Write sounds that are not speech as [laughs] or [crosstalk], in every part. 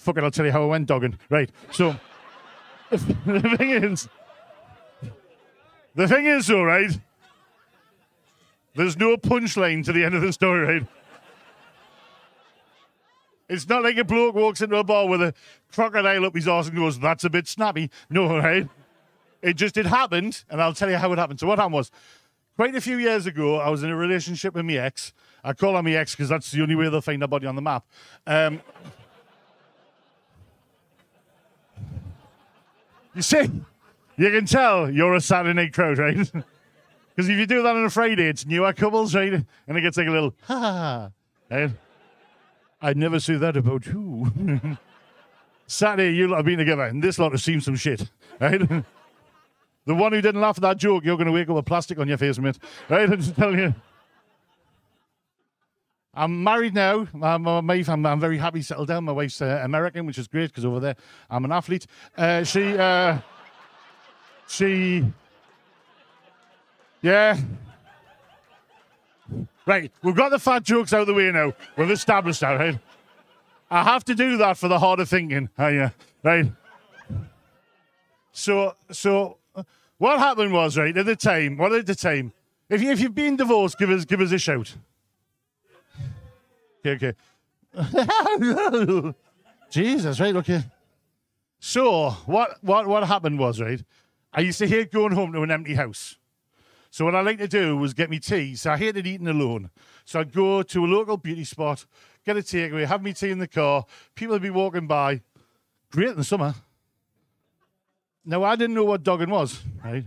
Fuck it, I'll tell you how I went dogging. Right. So [laughs] the thing is, the thing is, though, right? There's no punchline to the end of the story, right? It's not like a bloke walks into a bar with a crocodile up his arse and goes, "That's a bit snappy." No, right? It just it happened, and I'll tell you how it happened. So what happened was, quite a few years ago, I was in a relationship with my ex. I call her my ex because that's the only way they'll find their body on the map. Um, you see, you can tell you're a Saturday night crowd, right? [laughs] Because if you do that on a Friday, it's newer couples, right? And it gets like a little ha ha ha. I'd never say that about you. [laughs] Saturday, you lot have been together, and this lot has seen some shit, right? [laughs] the one who didn't laugh at that joke, you're going to wake up with plastic on your face, mate. Right? I'm just telling you. I'm married now. I'm, my wife, I'm, I'm very happy settled down. My wife's uh, American, which is great because over there I'm an athlete. Uh, she, uh, she, yeah. Right, we've got the fat jokes out of the way now. We've established that, right? I have to do that for the harder thinking. Oh, yeah, right. So, so what happened was right at the time. What at the time? If you, if you've been divorced, give us give us a shout. Okay, okay. [laughs] Jesus, right? Okay. So what what what happened was right. I used to hate going home to an empty house. So what I like to do was get me tea. So I hated eating alone. So I'd go to a local beauty spot, get a takeaway, have me tea in the car. People would be walking by. Great in the summer. Now I didn't know what dogging was, right?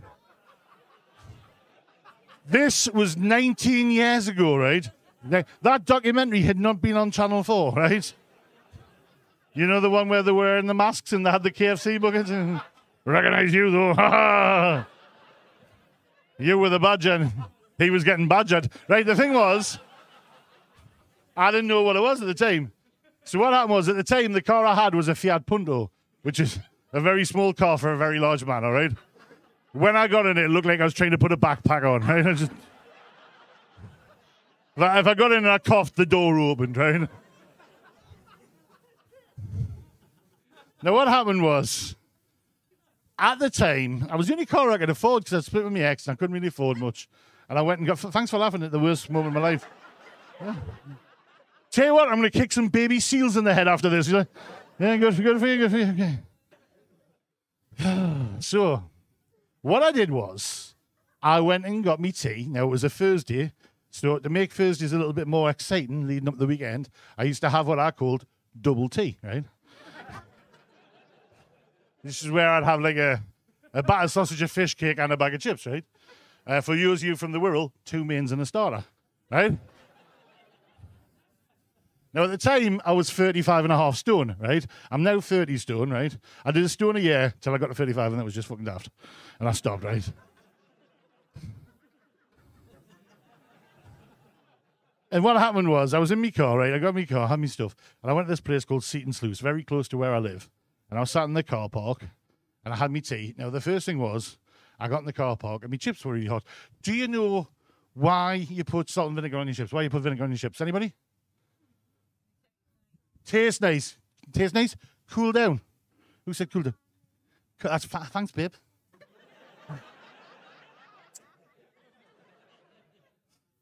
This was 19 years ago, right? That documentary had not been on Channel 4, right? You know the one where they were wearing the masks and they had the KFC buckets? And, [laughs] Recognize you, though. [laughs] you were the badger. He was getting badgered. Right, the thing was, I didn't know what it was at the time. So what happened was, at the time, the car I had was a Fiat Punto, which is a very small car for a very large man, all right? When I got in it, it looked like I was trying to put a backpack on, right? [laughs] If I got in and I coughed, the door opened, right? Now, what happened was, at the time, I was the only car I could afford because I split with my ex and I couldn't really afford much. And I went and got, thanks for laughing at the worst moment of my life. Yeah. Tell you what, I'm going to kick some baby seals in the head after this. Yeah, good, for, good for you, good for you. Okay. [sighs] so, what I did was, I went and got me tea. Now, it was a Thursday. So, to make Thursdays a little bit more exciting leading up the weekend, I used to have what I called double tea, right? [laughs] this is where I'd have like a, a battered sausage, a fish cake, and a bag of chips, right? Uh, for you, as you from the Wirral, two mains and a starter, right? Now, at the time, I was 35 and a half stone, right? I'm now 30 stone, right? I did a stone a year till I got to 35, and that was just fucking daft. And I stopped, right? And what happened was, I was in my car, right? I got my car, had my stuff, and I went to this place called Seaton Sluice, very close to where I live. And I was sat in the car park, and I had my tea. Now, the first thing was, I got in the car park, and my chips were really hot. Do you know why you put salt and vinegar on your chips? Why you put vinegar on your chips? Anybody? Taste nice. Taste nice. Cool down. Who said cool down? That's thanks, babe.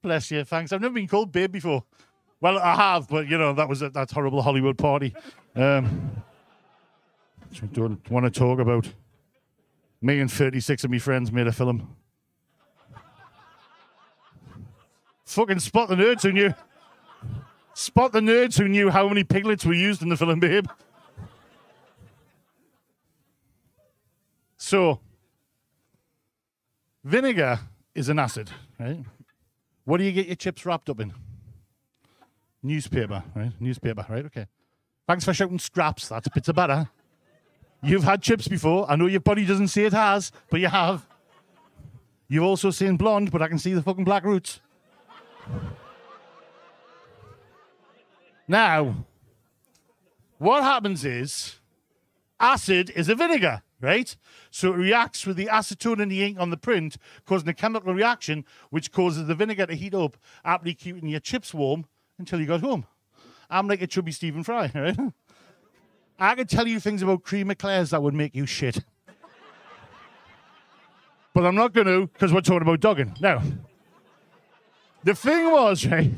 Bless you. Thanks. I've never been called babe before. Well, I have, but you know that was at that horrible Hollywood party. Um, I don't want to talk about. Me and 36 of my friends made a film. Fucking spot the nerds who knew. Spot the nerds who knew how many piglets were used in the film, babe. So, vinegar is an acid, right? What do you get your chips wrapped up in? Newspaper, right? Newspaper, right? Okay. Thanks for shouting scraps. That's a bit of butter. You've had chips before. I know your body doesn't say it has, but you have. You've also seen blonde, but I can see the fucking black roots. Now, what happens is acid is a vinegar, right? So it reacts with the acetone in the ink on the print, causing a chemical reaction which causes the vinegar to heat up, aptly keeping your chips warm until you got home. I'm like a chubby Stephen Fry, [laughs] right? I could tell you things about cream eclairs that would make you shit. But I'm not going to because we're talking about dogging. Now, the thing was, [laughs] right?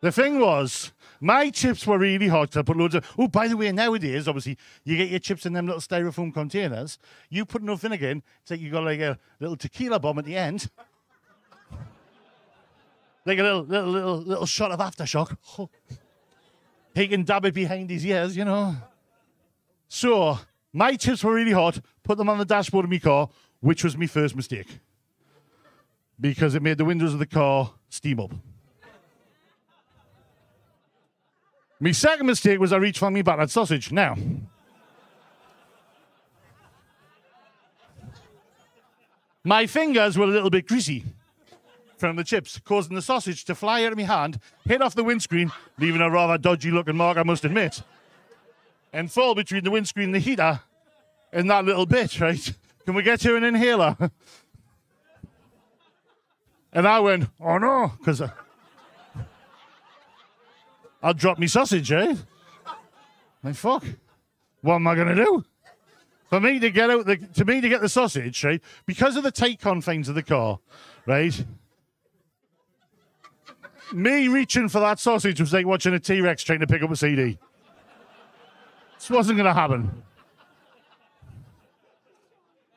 The thing was, my chips were really hot. I put loads of. Oh, by the way, nowadays, obviously, you get your chips in them little styrofoam containers. You put enough vinegar in, it's like you got like a little tequila bomb at the end. [laughs] like a little, little, little, little shot of aftershock. [laughs] he can dab it behind his ears, you know. So, my chips were really hot. Put them on the dashboard of my car, which was my first mistake. Because it made the windows of the car steam up. My second mistake was I reached for me battered sausage. Now, my fingers were a little bit greasy from the chips, causing the sausage to fly out of my hand, hit off the windscreen, leaving a rather dodgy looking mark, I must admit, and fall between the windscreen and the heater and that little bit, right? Can we get you an inhaler? and I went, oh no, because. Uh, I'll drop me sausage, eh? Like fuck. What am I gonna do? For me to get out the to me to get the sausage, right? Because of the tight confines of the car, right? Me reaching for that sausage was like watching a T Rex trying to pick up a CD. This wasn't gonna happen.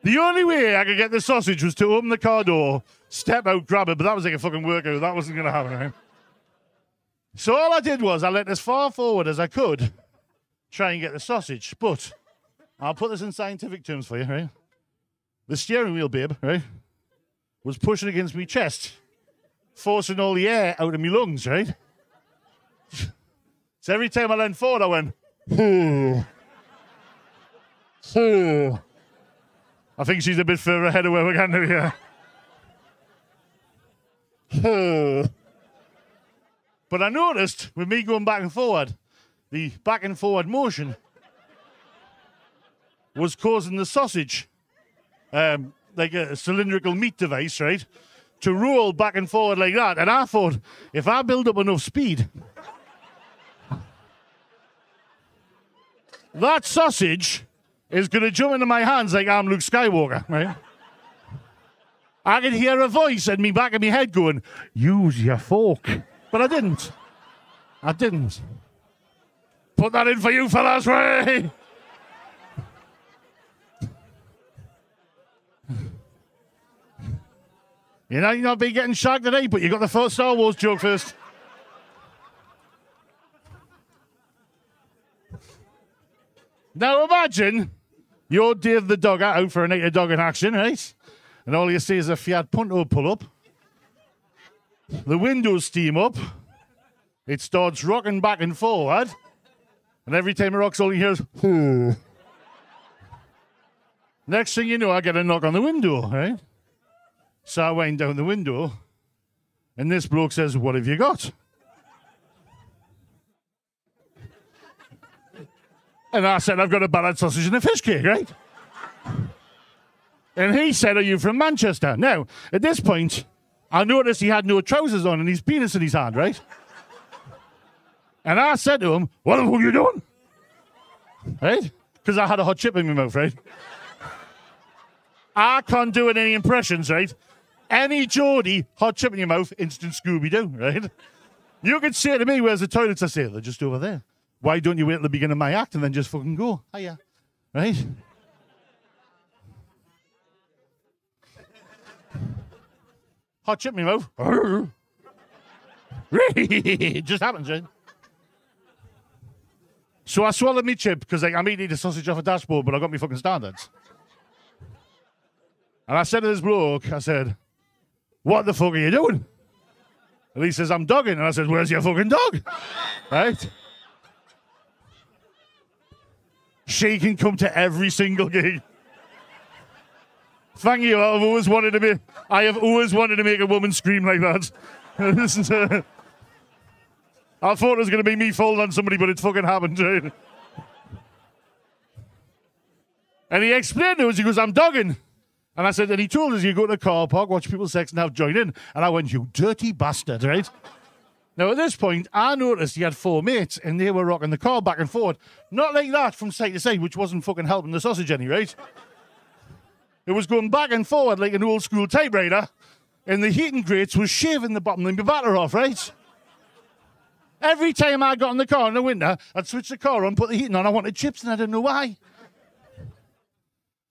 The only way I could get the sausage was to open the car door, step out, grab it, but that was like a fucking workout. That wasn't gonna happen, right? So all I did was I let as far forward as I could try and get the sausage. But I'll put this in scientific terms for you, right? The steering wheel bib, right, was pushing against my chest, forcing all the air out of my lungs, right? So every time I leaned forward, I went, hmm. Hmm. I think she's a bit further ahead of where we're going to here. Hmm. But I noticed with me going back and forward, the back and forward motion was causing the sausage, um, like a cylindrical meat device, right, to roll back and forward like that. And I thought, if I build up enough speed, that sausage is going to jump into my hands like I'm Luke Skywalker, right? I could hear a voice in me back of my head going, use your fork. But I didn't. I didn't. Put that in for you fellas, Ray. You know, you're not be getting shagged today, but you got the first Star Wars joke first. Now imagine you're Dave the dog out for a naked dog in action, right? And all you see is a Fiat Punto pull up. The windows steam up. It starts rocking back and forward. And every time it rocks, all you hear is, hmm. Next thing you know, I get a knock on the window, right? So I wind down the window, and this bloke says, What have you got? And I said, I've got a battered sausage and a fish cake, right? And he said, Are you from Manchester? Now, at this point, I noticed he had no trousers on and his penis in his hand, right? And I said to him, What the fuck are you doing? Right? Because I had a hot chip in my mouth, right? I can't do any impressions, right? Any Geordie, hot chip in your mouth, instant Scooby Doo, right? You could say to me, Where's the toilets? I say, They're just over there. Why don't you wait at the beginning of my act and then just fucking go? Hiya. Right? Hot chip in my mouth. [laughs] it just happens? So I swallowed my chip because like, I'm eating a sausage off a dashboard, but I got me fucking standards. And I said to this bloke, I said, What the fuck are you doing? And he says, I'm dogging. And I said, Where's your fucking dog? right? She can come to every single gig. Thank you. I've always wanted to be. I have always wanted to make a woman scream like that. [laughs] Uh, I thought it was going to be me falling on somebody, but it's fucking happened. Right? [laughs] And he explained to us, he goes, I'm dogging. And I said, and he told us, you go to the car park, watch people sex, and have join in. And I went, you dirty bastard, right? Now, at this point, I noticed he had four mates and they were rocking the car back and forward. Not like that from side to side, which wasn't fucking helping the sausage any, right? It was going back and forward like an old school typewriter, and the heating grates was shaving the bottom of my batter off, right? Every time I got in the car in the winter, I'd switch the car on, put the heating on. I wanted chips, and I didn't know why.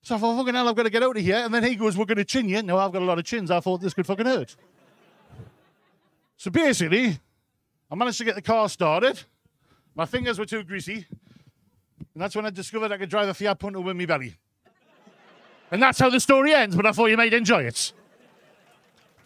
So I thought, fucking hell, I've got to get out of here. And then he goes, We're going to chin you. No, I've got a lot of chins. I thought this could fucking hurt. So basically, I managed to get the car started. My fingers were too greasy. And that's when I discovered I could drive a Fiat Punto with my belly. And that's how the story ends, but I thought you might enjoy it.